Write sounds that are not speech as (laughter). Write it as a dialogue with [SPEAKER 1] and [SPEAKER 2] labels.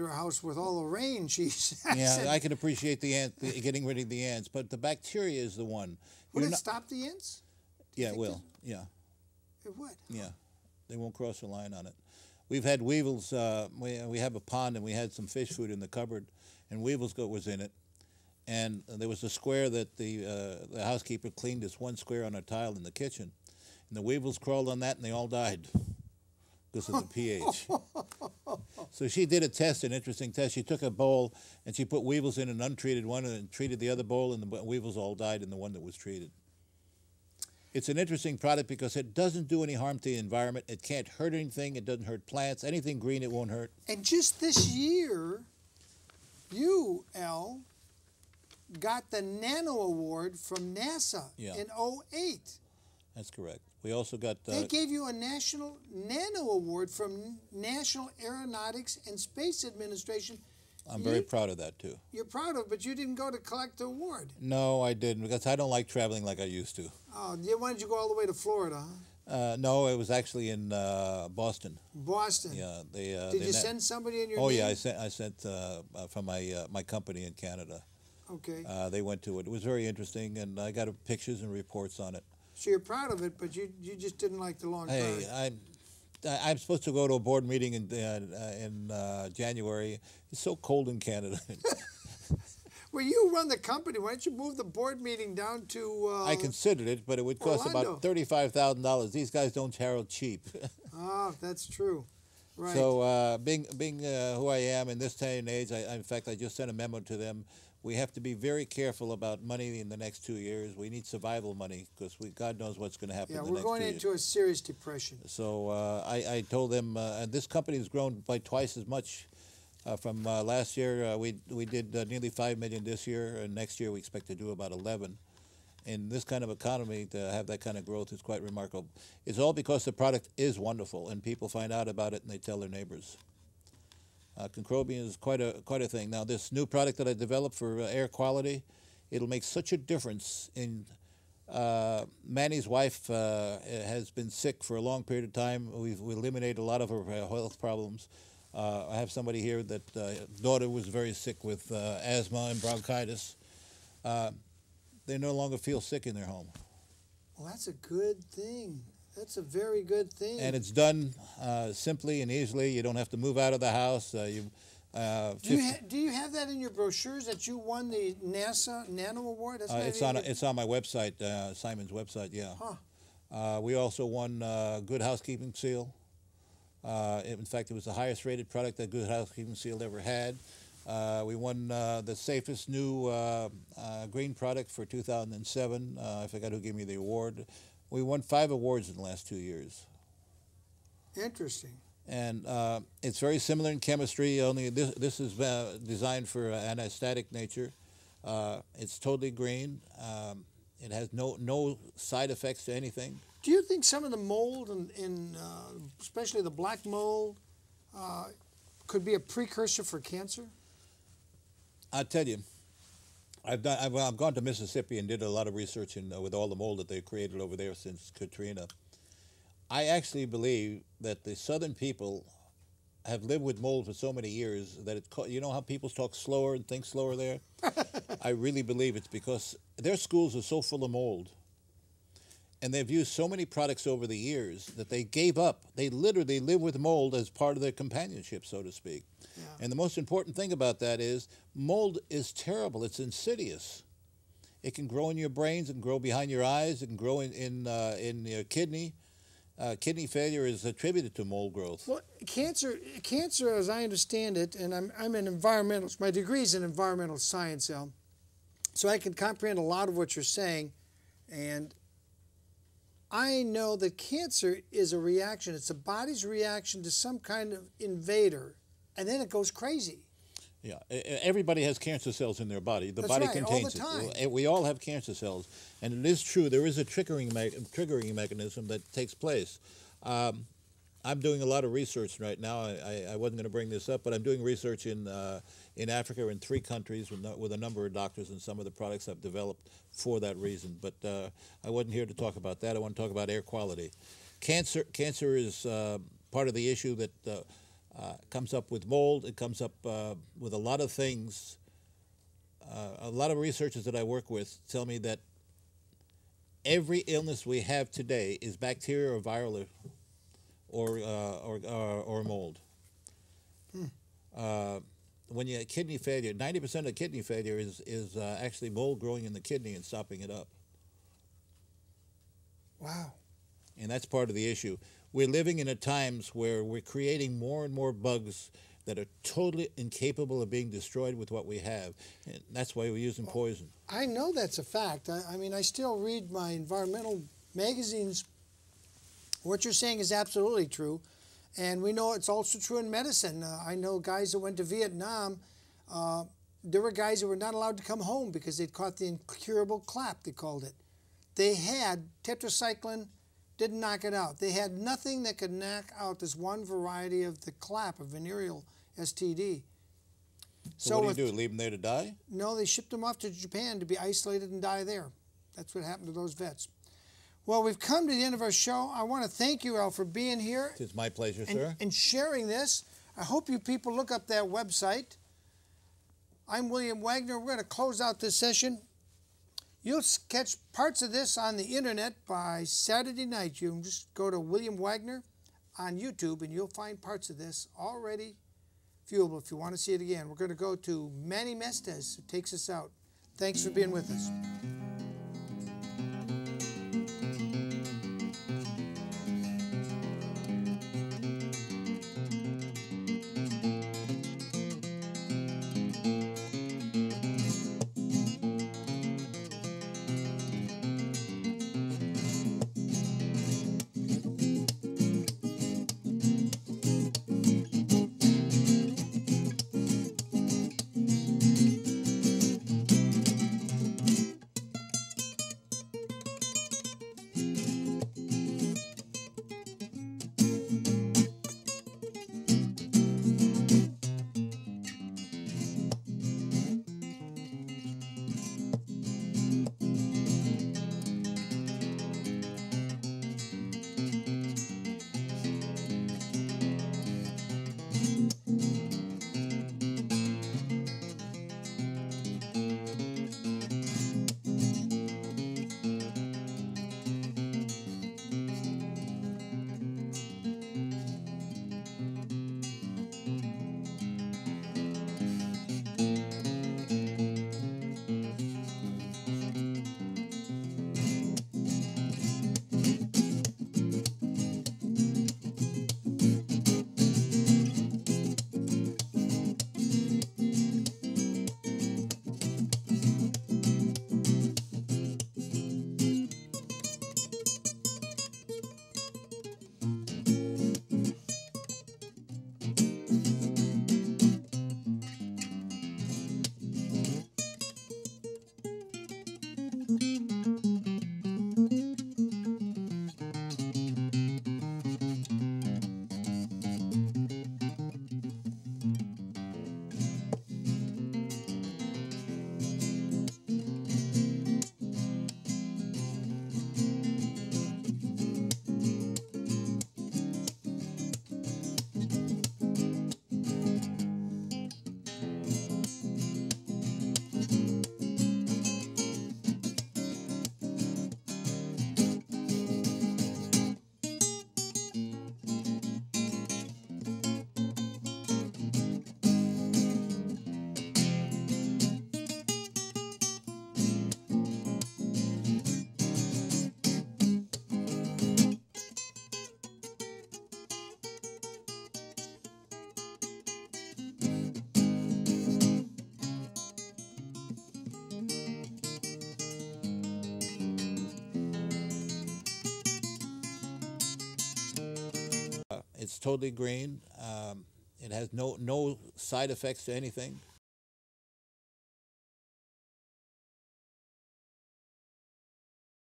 [SPEAKER 1] her house with all the rain. She's (laughs)
[SPEAKER 2] yeah, I can appreciate the ant, the, getting rid of the ants, but the bacteria is the one.
[SPEAKER 1] Would
[SPEAKER 2] You're
[SPEAKER 1] it
[SPEAKER 2] not-
[SPEAKER 1] stop the ants?
[SPEAKER 2] Yeah, it will. Yeah,
[SPEAKER 1] It would.
[SPEAKER 2] yeah. They won't cross the line on it. We've had weevils. Uh, we we have a pond and we had some fish food in the cupboard, and weevils go was in it. And there was a square that the uh, the housekeeper cleaned this one square on a tile in the kitchen, and the weevils crawled on that and they all died because of the (laughs) pH. (laughs) So she did a test, an interesting test. She took a bowl and she put weevils in an untreated one and treated the other bowl, and the weevils all died in the one that was treated. It's an interesting product because it doesn't do any harm to the environment. It can't hurt anything. It doesn't hurt plants. Anything green, it won't hurt.
[SPEAKER 1] And just this year, you, Al, got the Nano Award from NASA
[SPEAKER 2] Yeah.
[SPEAKER 1] in 08.
[SPEAKER 2] That's correct. We also got uh,
[SPEAKER 1] They gave you a National Nano Award from National Aeronautics and Space Administration.
[SPEAKER 2] I'm very
[SPEAKER 1] you-
[SPEAKER 2] proud of that too.
[SPEAKER 1] You're proud of, but you didn't go to collect the award.
[SPEAKER 2] No, I didn't because I don't like traveling like I used to.
[SPEAKER 1] Oh, why did you go all the way to Florida, huh?
[SPEAKER 2] Uh, no, it was actually in uh, Boston.
[SPEAKER 1] Boston.
[SPEAKER 2] Yeah, they. Uh,
[SPEAKER 1] Did
[SPEAKER 2] they
[SPEAKER 1] you send somebody in your
[SPEAKER 2] Oh
[SPEAKER 1] name?
[SPEAKER 2] yeah, I sent. I sent uh, uh, from my uh, my company in Canada.
[SPEAKER 1] Okay.
[SPEAKER 2] Uh, they went to it. It was very interesting, and I got pictures and reports on it.
[SPEAKER 1] So you're proud of it, but you you just didn't like the long
[SPEAKER 2] Hey. I'm I- I'm supposed to go to a board meeting in uh, in uh, January. It's so cold in Canada. (laughs)
[SPEAKER 1] Well, you run the company. Why don't you move the board meeting down to? Uh,
[SPEAKER 2] I considered it, but it would cost
[SPEAKER 1] Orlando.
[SPEAKER 2] about thirty-five thousand dollars. These guys don't tarot cheap. (laughs)
[SPEAKER 1] Ah, that's true. Right.
[SPEAKER 2] So, uh, being being uh, who I am in this day and age, I- in fact, I just sent a memo to them. We have to be very careful about money in the next two years. We need survival money because we God knows what's going to happen.
[SPEAKER 1] yeah,
[SPEAKER 2] in the
[SPEAKER 1] we're going into a serious depression.
[SPEAKER 2] So uh, I, I told them, uh, and this company has grown by twice as much. Uh, from uh, last year, uh, we we did uh, nearly five million this year, and next year we expect to do about eleven. In this kind of economy, to have that kind of growth is quite remarkable. It's all because the product is wonderful, and people find out about it and they tell their neighbors. Uh, Concrobium is quite a quite a thing. Now, this new product that I developed for uh, air quality, it'll make such a difference in. Uh, Manny's wife uh, has been sick for a long period of time. We've we eliminated a lot of her health problems. Uh, I have somebody here that uh, daughter was very sick with asthma and bronchitis. They no longer feel sick in their home,
[SPEAKER 1] Well, that's a good thing. That's a very good thing.
[SPEAKER 2] and it's done uh, simply and easily. You don't have to move out of the house. Uh, you. Uh,
[SPEAKER 1] do you ha- do you have that in your brochures that you won the NASA Nano Award?
[SPEAKER 2] Uh, it's on
[SPEAKER 1] even-
[SPEAKER 2] it's on my website, uh, Siamon's website. Yeah.
[SPEAKER 1] Huh.
[SPEAKER 2] Uh, we also won uh, Good Housekeeping Seal. Uh, in fact, it was the highest rated product that Good Housekeeping Seal ever had. Uh, we won uh, the safest new uh, uh, green product for 2007. Uh, I forgot who gave me the award. We won five awards in the last two years.
[SPEAKER 1] Interesting.
[SPEAKER 2] And uh, it's very similar in chemistry, only this, this is uh, designed for anesthetic nature. Uh, it's totally green. Um, it has no, no side effects to anything.
[SPEAKER 1] Do you think some of the mold, in, in uh, especially the black mold, uh, could be a precursor for cancer?
[SPEAKER 2] I'll tell you, I've done. I've, I've gone to Mississippi and did a lot of research in, uh, with all the mold that they created over there since Katrina. I actually believe that the southern people have lived with mold for so many years that it. You know how people talk slower and think slower there. (laughs) I really believe it's because their schools are so full of mold. And they've used so many products over the years that they gave up. They literally live with mold as part of their companionship, so to speak.
[SPEAKER 1] Yeah.
[SPEAKER 2] And the most important thing about that is mold is terrible. It's insidious. It can grow in your brains, it can grow behind your eyes, it can grow in in, uh, in your kidney. Uh, kidney failure is attributed to mold growth.
[SPEAKER 1] Well, cancer, cancer, as I understand it, and I'm, I'm an environmentalist. My degree is in environmental science, Al. So I can comprehend a lot of what you're saying, and I know that cancer is a reaction. It's the body's reaction to some kind of invader, and then it goes crazy.
[SPEAKER 2] Yeah, everybody has cancer cells in their body. The
[SPEAKER 1] That's
[SPEAKER 2] body
[SPEAKER 1] right, all
[SPEAKER 2] contains
[SPEAKER 1] the
[SPEAKER 2] it.
[SPEAKER 1] time.
[SPEAKER 2] Well, We all have cancer cells, and it is true. There is a triggering me- triggering mechanism that takes place. Um, I'm doing a lot of research right now. I, I, wasn't going to bring this up, but I'm doing research in uh, in Africa in three countries with, no, with a number of doctors and some of the products I've developed for that reason. But uh, I wasn't here to talk about that. I want to talk about air quality. Cancer cancer is uh, part of the issue that. Uh, Uh, comes up with mold. It comes up uh, with a lot of things. A lot of researchers that I work with tell me that every illness we have today is bacteria or viral or uh, or, or, or mold. Uh, when you have kidney failure, ninety percent of kidney failure is is uh, actually mold growing in the kidney and stopping it up,
[SPEAKER 1] Wow.
[SPEAKER 2] and that's part of the issue. We're living in a times where we're creating more and more bugs that are totally incapable of being destroyed with what we have, and that's why we're using poison.
[SPEAKER 1] I know that's a fact. I, I mean, I still read my environmental magazines. What you're saying is absolutely true. And we know it's also true in medicine. Uh, I know guys that went to Vietnam, uh, there were guys that were not allowed to come home because they'd caught the incurable clap, they called it. They had tetracycline, didn't knock it out. They had nothing that could knock out this one variety of the clap, a venereal STD.
[SPEAKER 2] So, what do you do? Leave them there to die?
[SPEAKER 1] no, they shipped them off to Japan to be isolated and die there. That's what happened to those vets. Well, we've come to the end of our show. I want to thank you, Al, for being here
[SPEAKER 2] It's my pleasure,
[SPEAKER 1] and,
[SPEAKER 2] sir.
[SPEAKER 1] and sharing this. I hope you people look up that website. I'm William Wagener. We're going to close out this session. You'll catch parts of this on the internet by Saturday night. You can just go to William Wagener on YouTube and you'll find parts of this already viewable if you want to see it again. We're going to go to Manny Mestez, who takes us out. Thanks for being with us.
[SPEAKER 2] Totally green. Um, it has no no side effects to anything.